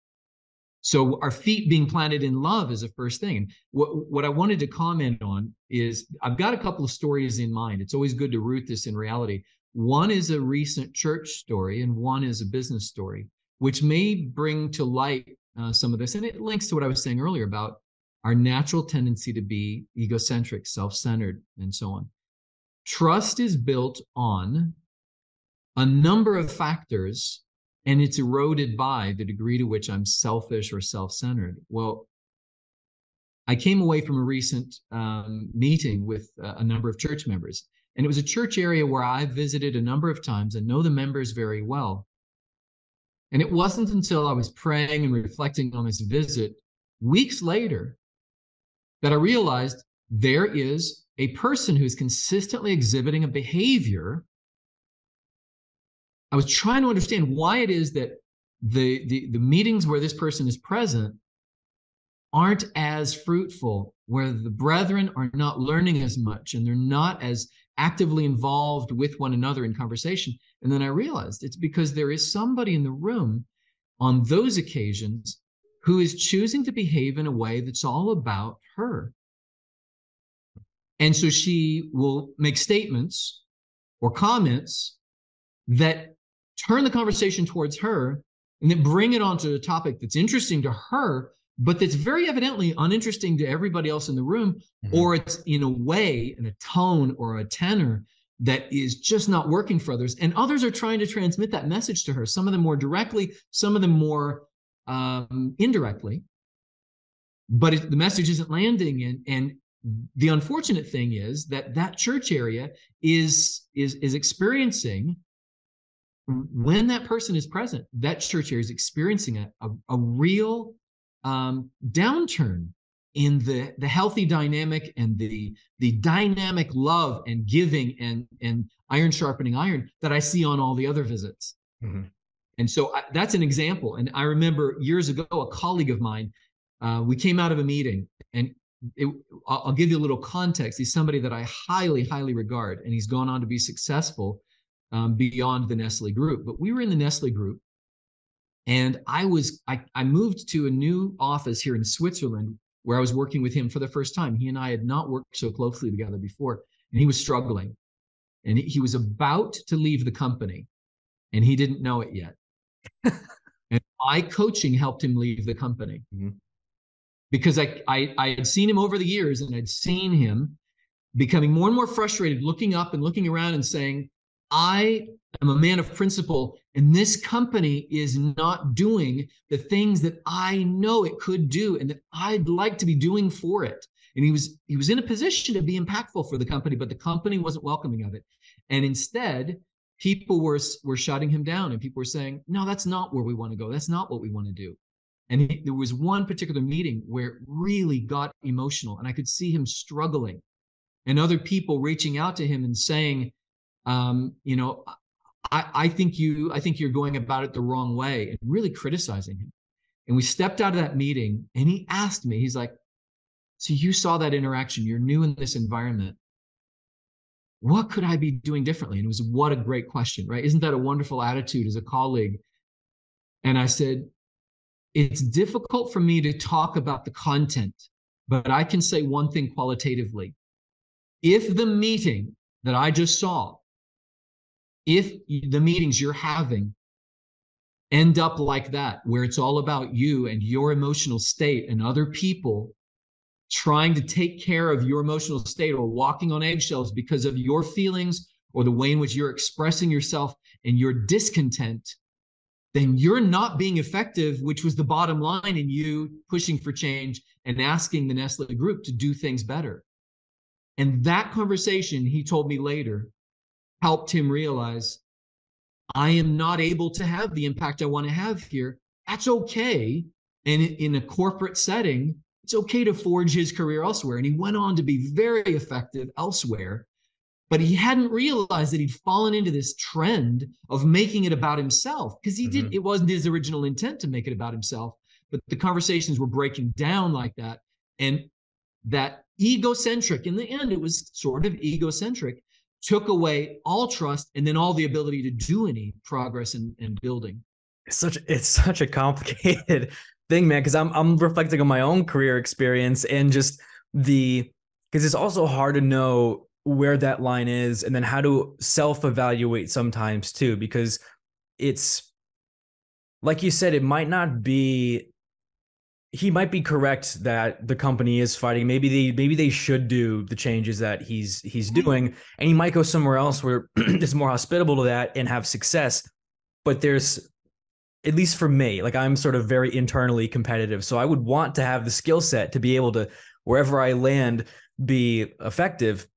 So our feet being planted in love is the first thing. And what, what I wanted to comment on is I've got a couple of stories in mind. It's always good to root this in reality. One is a recent church story and one is a business story, which may bring to light uh, some of this. And it links to what I was saying earlier about our natural tendency to be egocentric, self centered, and so on. Trust is built on a number of factors and it's eroded by the degree to which I'm selfish or self centered. Well, I came away from a recent um, meeting with a number of church members, and it was a church area where I've visited a number of times and know the members very well. And it wasn't until I was praying and reflecting on this visit weeks later that I realized there is a person who's consistently exhibiting a behavior. I was trying to understand why it is that the, the, the meetings where this person is present aren't as fruitful, where the brethren are not learning as much and they're not as actively involved with one another in conversation. And then I realized it's because there is somebody in the room on those occasions who is choosing to behave in a way that's all about her. And so she will make statements or comments that turn the conversation towards her and then bring it onto a topic that's interesting to her, but that's very evidently uninteresting to everybody else in the room, mm-hmm. or it's in a way, in a tone or a tenor that is just not working for others. And others are trying to transmit that message to her, some of them more directly, some of them more um, indirectly. But it, the message isn't landing. And, and the unfortunate thing is that that church area is, is, is experiencing when that person is present, that church area is experiencing a, a, a real um, downturn in the the healthy dynamic and the the dynamic love and giving and and iron sharpening iron that I see on all the other visits. Mm-hmm. And so I, that's an example. And I remember years ago, a colleague of mine, uh, we came out of a meeting, and it, I'll, give you a little context. He's somebody that I highly, highly regard, and he's gone on to be successful um, beyond the Nestle group. But we were in the Nestle group, and I was I, I moved to a new office here in Switzerland where I was working with him for the first time. He and I had not worked so closely together before, and he was struggling. And he was about to leave the company, and he didn't know it yet. And my coaching helped him leave the company mm-hmm. because I, I I had seen him over the years, and I'd seen him becoming more and more frustrated, looking up and looking around and saying, I am a man of principle, and this company is not doing the things that I know it could do and that I'd like to be doing for it. And he was he was in a position to be impactful for the company, but the company wasn't welcoming of it. And instead, people were were shutting him down, and people were saying, "No, that's not where we want to go. That's not what we want to do." And he, there was one particular meeting where it really got emotional, and I could see him struggling, and other people reaching out to him and saying, um, you know, I, I think you, I think you're going about it the wrong way and really criticizing him. And we stepped out of that meeting and he asked me, he's like, so you saw that interaction, you're new in this environment. What could I be doing differently? And it was what a great question, right? Isn't that a wonderful attitude as a colleague? And I said, it's difficult for me to talk about the content, but I can say one thing qualitatively. If the meeting that I just saw if the meetings you're having end up like that, where it's all about you and your emotional state and other people trying to take care of your emotional state or walking on eggshells because of your feelings or the way in which you're expressing yourself and your discontent, then you're not being effective, which was the bottom line in you pushing for change and asking the Nestle group to do things better. And that conversation, he told me later, helped him realize I am not able to have the impact I want to have here. That's okay. And in a corporate setting, it's okay to forge his career elsewhere. And he went on to be very effective elsewhere. But he hadn't realized that he'd fallen into this trend of making it about himself because he mm-hmm. did it wasn't his original intent to make it about himself. But the conversations were breaking down like that. And that egocentric, in the end, it was sort of egocentric took away all trust and then all the ability to do any progress and, and building.
It's such it's such a complicated thing, man. Because I'm I'm reflecting on my own career experience and just the because it's also hard to know where that line is and then how to self-evaluate sometimes too because it's like you said it might not be he might be correct that the company is fighting. Maybe they maybe they should do the changes that he's he's mm-hmm. doing, and he might go somewhere else where it's more hospitable to that and have success. But there's at least for me, like I'm sort of very internally competitive, so I would want to have the skill set to be able to wherever I land be effective.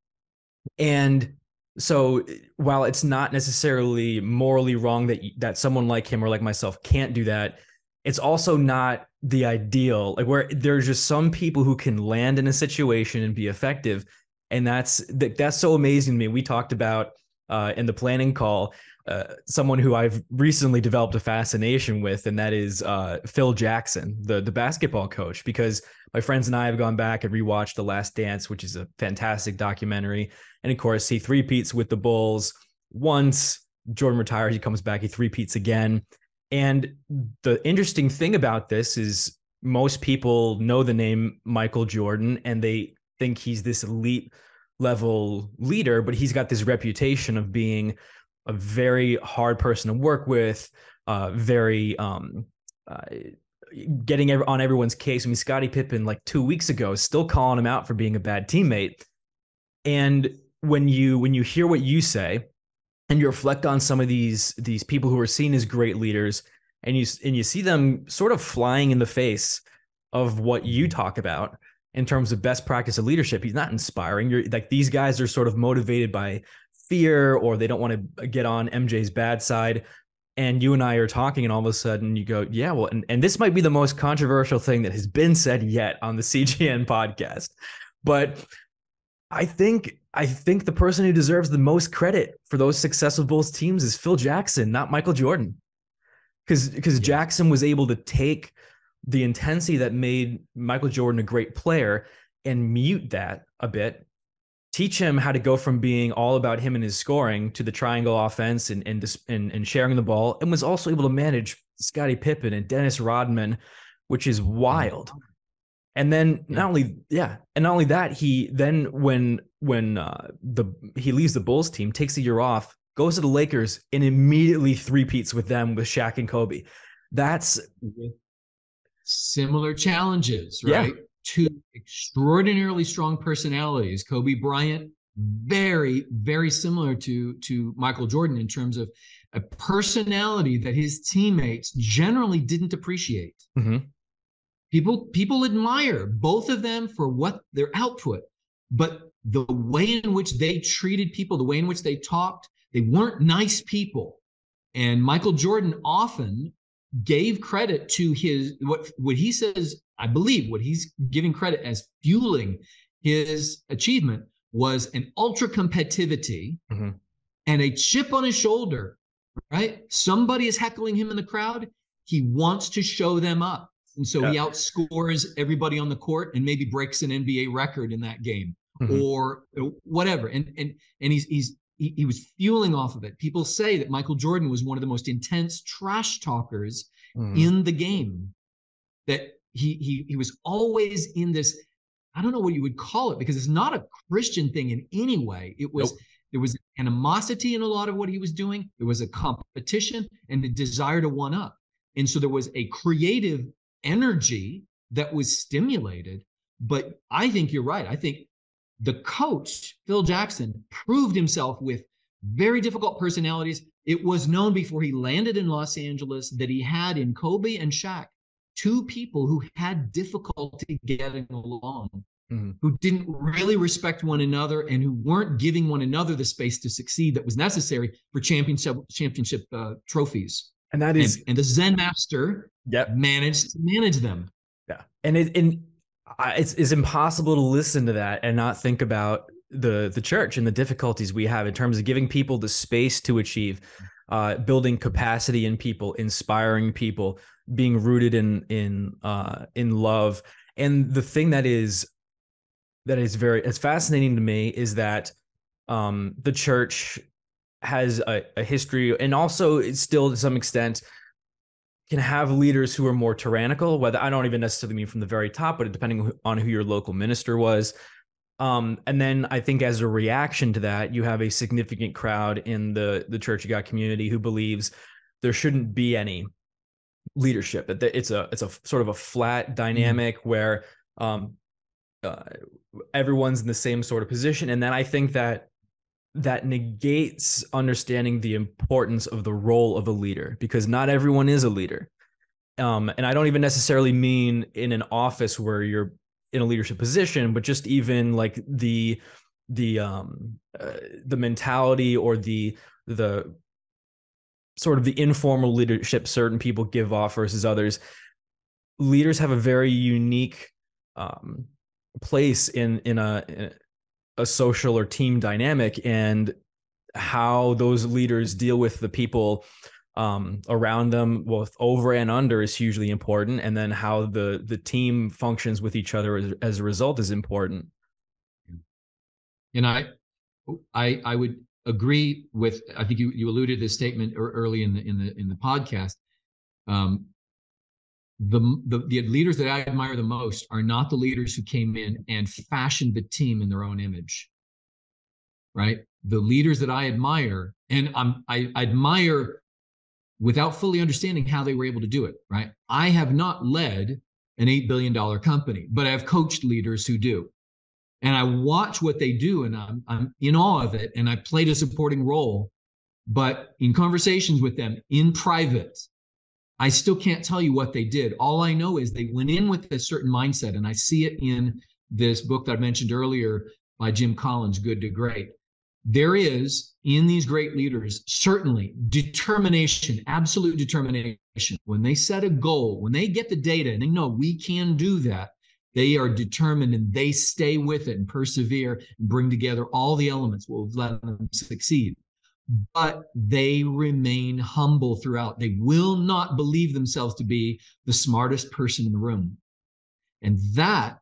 And so while it's not necessarily morally wrong that that someone like him or like myself can't do that, it's also not the ideal like where there's just some people who can land in a situation and be effective. And that's that's so amazing to me. We talked about uh, in the planning call uh, someone who I've recently developed a fascination with, and that is uh, Phil Jackson, the the basketball coach. Because my friends and I have gone back and rewatched The Last Dance, which is a fantastic documentary, and of course he three-peats with the Bulls once. Jordan retires, he comes back, he three-peats again, and the interesting thing about this is most people know the name Michael Jordan and they think he's this elite level leader, but he's got this reputation of being a very hard person to work with, uh, very um, uh, getting on everyone's case. I mean, Scottie Pippen, like two weeks ago, is still calling him out for being a bad teammate. And when you when you hear what you say, and you reflect on some of these these people who are seen as great leaders, and you and you see them sort of flying in the face of what you talk about in terms of best practice of leadership. He's not inspiring. You're like these guys are sort of motivated by fear or they don't want to get on MJ's bad side and you and I are talking, and all of a sudden you go, yeah, well, and, and this might be the most controversial thing that has been said yet on the CGN podcast. But I think I think the person who deserves the most credit for those successful Bulls teams is Phil Jackson, not Michael Jordan. Because because yeah. Jackson was able to take the intensity that made Michael Jordan a great player and mute that a bit teach him how to go from being all about him and his scoring to the triangle offense and and and, and sharing the ball, and was also able to manage Scottie Pippen and Dennis Rodman, which is wild. And then not only yeah, and not only that, he then when when uh, the he leaves the Bulls team, takes a year off, goes to the Lakers, and immediately three-peats with them with Shaq and Kobe. That's
similar challenges, right? Yeah two extraordinarily strong personalities. Kobe Bryant, very, very similar to, to Michael Jordan in terms of a personality that his teammates generally didn't appreciate. Mm-hmm. People, people admire both of them for what their output, but the way in which they treated people, the way in which they talked, they weren't nice people. And Michael Jordan often gave credit to his what what he says I believe what he's giving credit as fueling his achievement was an ultra competitivity mm-hmm. and a chip on his shoulder, right? Somebody is heckling him in the crowd. He wants to show them up. And so yeah. he outscores everybody on the court and maybe breaks an NBA record in that game mm-hmm. or whatever. And and and he's he's he, he was fueling off of it. People say that Michael Jordan was one of the most intense trash talkers mm-hmm. in the game. That he he he was always in this i don't know what you would call it because it's not a christian thing in any way. It was nope. there was animosity in a lot of what he was doing. There was a competition and a desire to one up. And so there was a creative energy that was stimulated. But i think you're right. I think the coach phil jackson proved himself with very difficult personalities. It was known before he landed in los angeles that he had in kobe and Shaq two people who had difficulty getting along, mm-hmm. who didn't really respect one another, and who weren't giving one another the space to succeed that was necessary for championship championship uh, trophies.
And that is,
and, and the Zen master yep. managed to manage them.
Yeah, and it and it's it's impossible to listen to that and not think about the the church and the difficulties we have in terms of giving people the space to achieve uh, building capacity in people inspiring people being rooted in in uh in love. And the thing that is that is very it's fascinating to me is that um the church has a, a history and also it's still to some extent can have leaders who are more tyrannical whether i don't even necessarily mean from the very top but depending on who your local minister was. Um, and then I think as a reaction to that, you have a significant crowd in the the Church of God community who believes there shouldn't be any leadership. It's a it's a sort of a flat mm-hmm. dynamic mm-hmm. where um, uh, everyone's in the same sort of position, and then I think that that negates understanding the importance of the role of a leader because not everyone is a leader. Um, and I don't even necessarily mean in an office where you're in a leadership position, but just even like the the um uh, the mentality or the the sort of the informal leadership certain people give off versus others leaders have a very unique um, place in in a, in a social or team dynamic and how those leaders deal with the people um, around them both over and under is hugely important. And then how the the team functions with each other as, as a result is important.
And i i i would agree with i think you, you alluded to this statement early in the in the in the podcast um, the, the the leaders that i admire the most are not the leaders who came in and fashioned the team in their own image right the leaders that i admire and I'm I, I admire without fully understanding how they were able to do it. Right? I have not led an eight billion dollar company, but I've coached leaders who do, and I watch what they do, and I'm I'm in awe of it, and I played a supporting role. But in conversations with them in private, I still can't tell you what they did. All I know is they went in with a certain mindset, and I see it in this book that I mentioned earlier by Jim Collins, Good to Great. There is in these great leaders certainly determination, absolute determination. When they set a goal, when they get the data and they know we can do that, they are determined and they stay with it and persevere and bring together all the elements will let them succeed but they remain humble throughout. They will not believe themselves to be the smartest person in the room. And that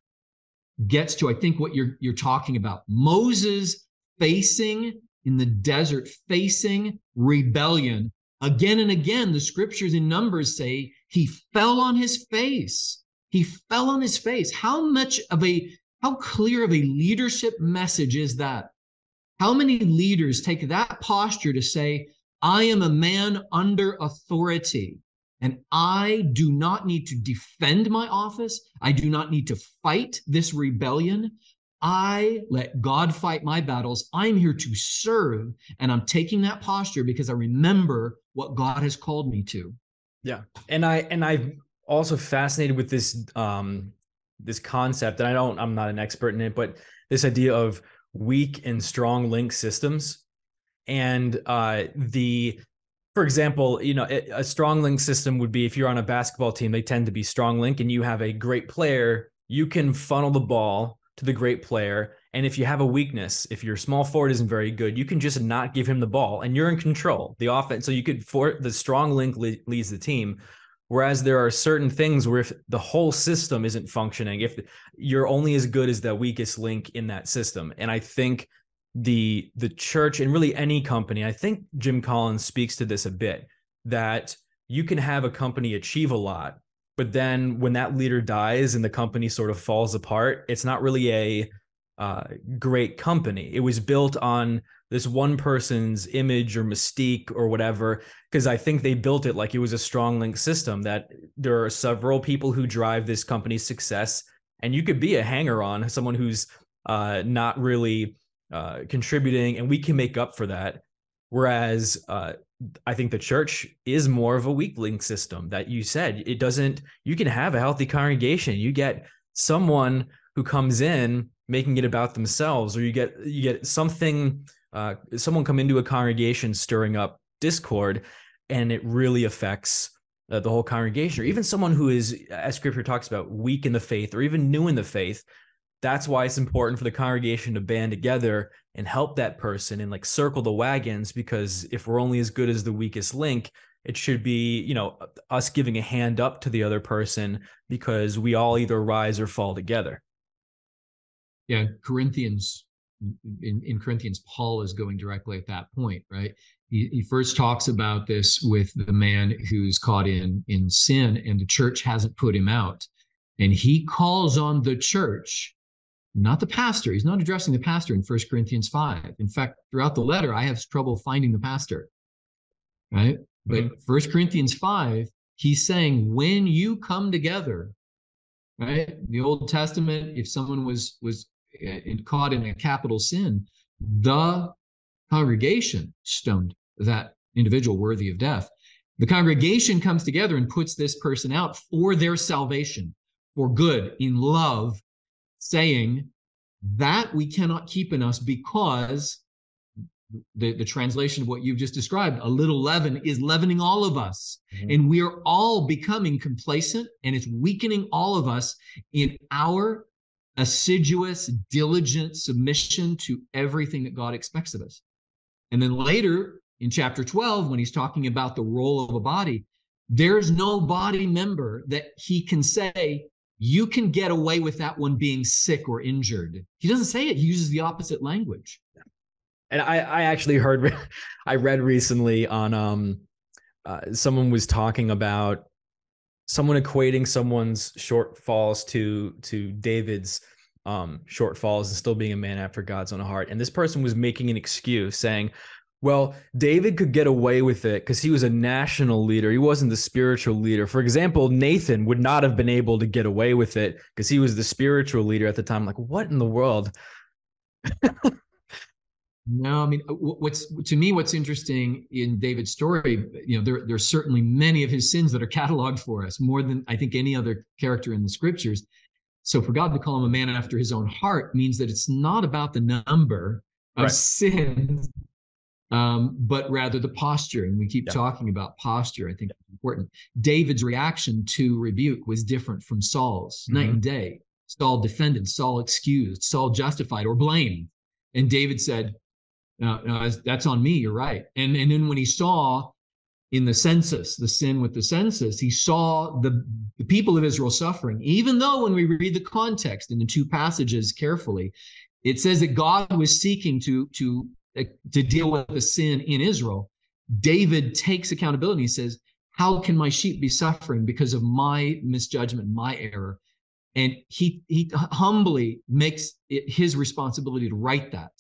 gets to, I think, what you're, you're talking about. Moses facing in the desert, facing rebellion. Again and again, the scriptures in Numbers say he fell on his face. He fell on his face. How much of a, how clear of a leadership message is that? How many leaders take that posture to say, I am a man under authority and I do not need to defend my office. I do not need to fight this rebellion. I let God fight my battles. I'm here to serve and I'm taking that posture because I remember what God has called me to.
Yeah. And I and I'm also fascinated with this um this concept and I don't I'm not an expert in it but this idea of weak and strong link systems. And uh, the for example you know a strong link system would be if you're on a basketball team they tend to be strong link and you have a great player you can funnel the ball to the great player. And if you have a weakness if your small forward isn't very good you can just not give him the ball and you're in control the offense so you could for the strong link leads the team Whereas there are certain things where if the whole system isn't functioning, if you're only as good as the weakest link in that system. And I think the the church and really any company, I think Jim Collins speaks to this a bit, that you can have a company achieve a lot, but then when that leader dies and the company sort of falls apart, it's not really a uh, great company. It was built on this one person's image or mystique or whatever because i think they built it like it was a strong link system that there are several people who drive this company's success and you could be a hanger on someone who's uh, not really uh, contributing and we can make up for that. Whereas uh, i think the church is more of a weak link system that you said it doesn't you can have a healthy congregation. You get someone who comes in making it about themselves or you get you get something uh, someone come into a congregation stirring up discord and it really affects uh, the whole congregation. Or even someone who is as scripture talks about weak in the faith or even new in the faith that's why it's important for the congregation to band together and help that person and like circle the wagons because if we're only as good as the weakest link it should be you know us giving a hand up to the other person because we all either rise or fall together.
Yeah corinthians in, in Corinthians, Paul is going directly at that point, right? He, he first talks about this with the man who's caught in in sin, and the church hasn't put him out, and he calls on the church, not the pastor. He's not addressing the pastor in First Corinthians five. In fact, throughout the letter, I have trouble finding the pastor, right? But mm-hmm. First Corinthians five, he's saying when you come together, right? The Old Testament, if someone was was caught in a capital sin, the congregation stoned that individual worthy of death. The congregation comes together and puts this person out for their salvation, for good, in love, saying that we cannot keep in us because the, the translation of what you've just described, a little leaven is leavening all of us. Mm-hmm. And we are all becoming complacent and it's weakening all of us in our assiduous, diligent submission to everything that God expects of us. And then later in chapter 12, when he's talking about the role of a body, there's no body member that he can say, you can get away with that one being sick or injured. He doesn't say it, he uses the opposite language.
And I, I actually heard, I read recently on, um, uh, someone was talking about someone equating someone's shortfalls to to David's um, shortfalls and still being a man after God's own heart. And this person was making an excuse saying, Well, David could get away with it because he was a national leader. He wasn't the spiritual leader. For example, Nathan would not have been able to get away with it because he was the spiritual leader at the time. Like, what in the world?
no, I mean, what's to me, what's interesting in David's story, you know, there, there's certainly many of his sins that are cataloged for us, more than I think any other character in the scriptures. So for God to call him a man after his own heart means that it's not about the number of right. sins um, but rather the posture. And we keep yeah. talking about posture. I think it's important. David's reaction to rebuke was different from Saul's mm-hmm. night and day. Saul defended, Saul excused, Saul justified or blamed. And David said, no, no, that's on me. You're right. And, and then when he saw in the census, the sin with the census, he saw the, the people of Israel suffering. Even though when we read the context in the two passages carefully, it says that God was seeking to, to uh, to deal with the sin in Israel, David takes accountability. He says, How can my sheep be suffering because of my misjudgment, my error? And he he humbly makes it his responsibility to right that.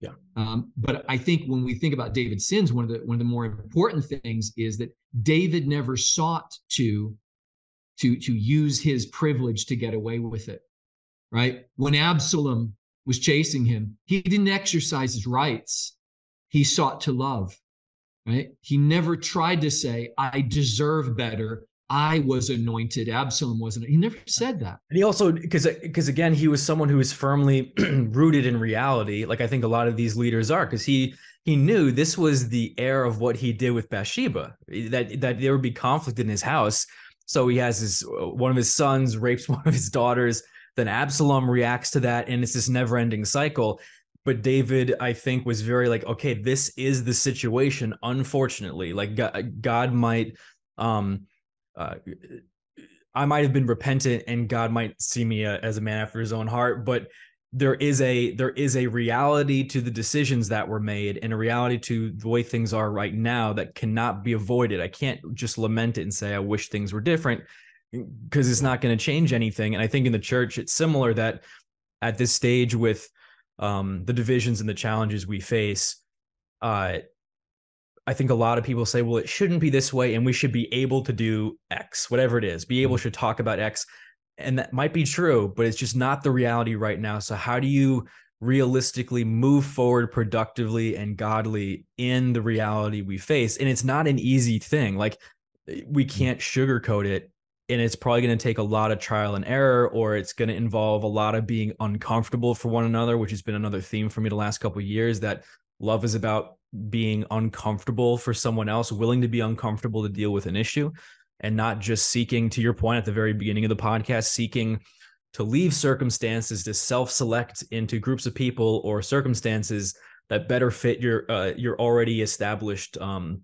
Yeah.
Um, but I think when we think about David's sins, one of the one of the more important things is that David never sought to to to use his privilege to get away with it. Right? When Absalom was chasing him, he didn't exercise his rights. He sought to love, right? He never tried to say, I deserve better. I was anointed. Absalom wasn't. He never said that.
And he also, because because again, he was someone who was firmly rooted in reality. Like I think a lot of these leaders are, because he he knew this was the heir of what he did with Bathsheba. That that there would be conflict in his house. So he has his one of his sons rapes one of his daughters then Absalom reacts to that, and it's this never ending cycle. But David, I think, was very like, okay, this is the situation. Unfortunately, like God, God might, um, uh, I might have been repentant, and God might see me uh, as a man after His own heart. But there is a there is a reality to the decisions that were made, and a reality to the way things are right now that cannot be avoided. I can't just lament it and say I wish things were different because it's not going to change anything. And I think in the church, it's similar that at this stage with um, the divisions and the challenges we face, uh, I think a lot of people say, well, it shouldn't be this way, and we should be able to do X, whatever it is. Be able mm-hmm. to talk about X. And that might be true, but it's just not the reality right now. So, how do you realistically move forward productively and godly in the reality we face? And it's not an easy thing. Like, we mm-hmm. can't sugarcoat it and it's probably going to take a lot of trial and error or it's going to involve a lot of being uncomfortable for one another which has been another theme for me the last couple of years that love is about being uncomfortable for someone else willing to be uncomfortable to deal with an issue and not just seeking to your point at the very beginning of the podcast seeking to leave circumstances to self-select into groups of people or circumstances that better fit your uh, your already established um,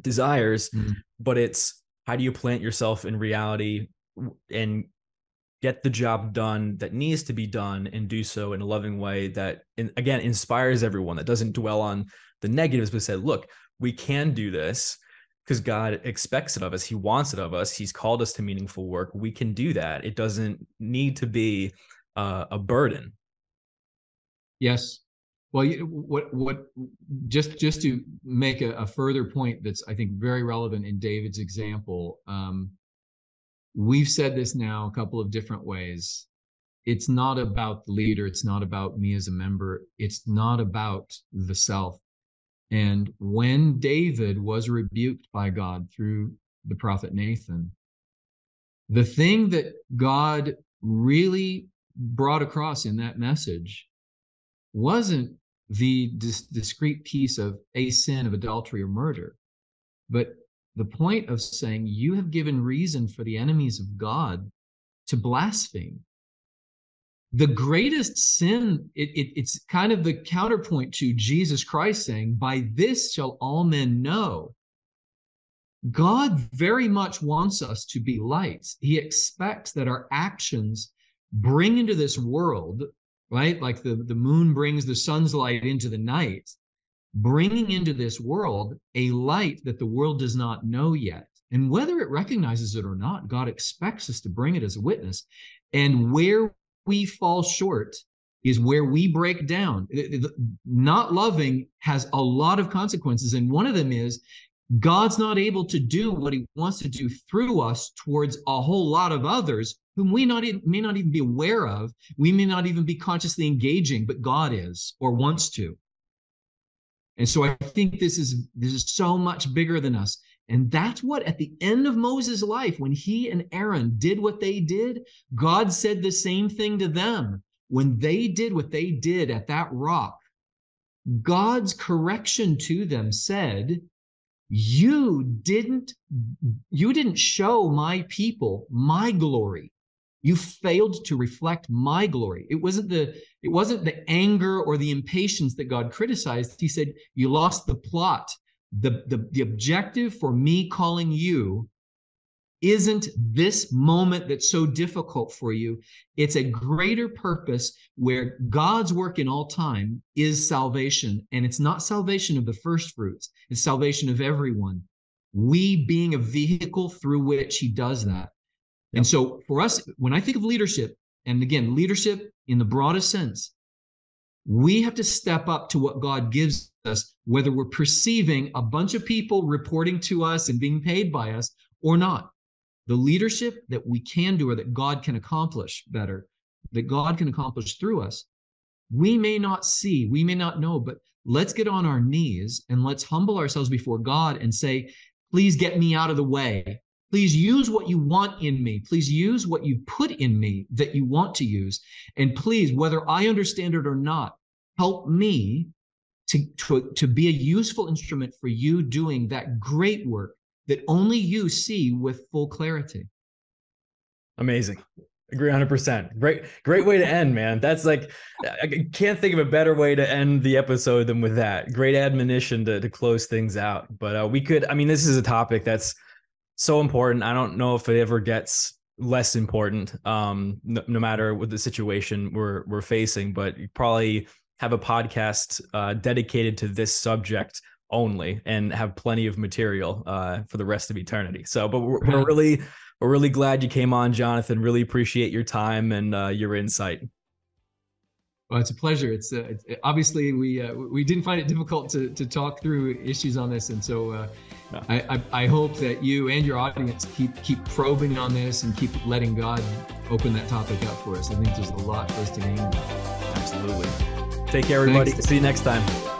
desires mm-hmm. but it's how do you plant yourself in reality and get the job done that needs to be done and do so in a loving way that again inspires everyone that doesn't dwell on the negatives but said look we can do this because god expects it of us. He wants it of us. He's called us to meaningful work. We can do that. It doesn't need to be uh, a burden.
Yes. Well, what what just just to make a, a, further point that's I think very relevant in David's example. Um, we've said this now a couple of different ways. It's not about the leader. It's not about me as a member. It's not about the self. And when David was rebuked by God through the prophet Nathan, the thing that God really brought across in that message wasn't the dis- discrete piece of a sin of adultery or murder, but the point of saying you have given reason for the enemies of God to blaspheme. The greatest sin, it, it, it's kind of the counterpoint to Jesus Christ saying, By this shall all men know. God very much wants us to be lights. He expects that our actions bring into this world right? Like the, the moon brings the sun's light into the night, bringing into this world a light that the world does not know yet. And whether it recognizes it or not, God expects us to bring it as a witness. And where we fall short is where we break down. Not loving has a lot of consequences. And one of them is God's not able to do what he wants to do through us towards a whole lot of others whom we not may not even be aware of. We may not even be consciously engaging, but God is or wants to. And so I think this is this is so much bigger than us. And that's what at the end of Moses' life, when he and Aaron did what they did, God said the same thing to them. When they did what they did at that rock, God's correction to them said, you didn't you didn't show my people my glory you failed to reflect my glory it wasn't the it wasn't the anger or the impatience that god criticized he said you lost the plot the the, the objective for me calling you isn't this moment that's so difficult for you. It's a greater purpose where God's work in all time is salvation. And it's not salvation of the first fruits, it's salvation of everyone. We being a vehicle through which he does that. And so for us, when I think of leadership, and again, leadership in the broadest sense, we have to step up to what God gives us, whether we're perceiving a bunch of people reporting to us and being paid by us or not the leadership that we can do or that God can accomplish better, that God can accomplish through us, we may not see, we may not know, but let's get on our knees and let's humble ourselves before God and say, please get me out of the way. Please use what you want in me. Please use what you put in me that you want to use. And please, whether I understand it or not, help me to, to, to be a useful instrument for you doing that great work that only you see with full clarity.
Amazing. Agree 100%. Great great way to end, man. That's like I can't think of a better way to end the episode than with that. Great admonition to to close things out. But uh, we could I mean this is a topic that's so important. I don't know if it ever gets less important um no, no matter what the situation we're we're facing, but you probably have a podcast uh, dedicated to this subject only and have plenty of material uh, for the rest of eternity. So, but we're, we're really we're really glad you came on, Jonathan. Really appreciate your time and uh, your insight.
Well, it's a pleasure. It's, uh, it's obviously we uh, we didn't find it difficult to to talk through issues on this, and so uh, no. I, I, I hope that you and your audience keep keep probing on this and keep letting God open that topic up for us. I think there's a lot for us to gain.
Absolutely. Take care, everybody. Thanks. See you next time.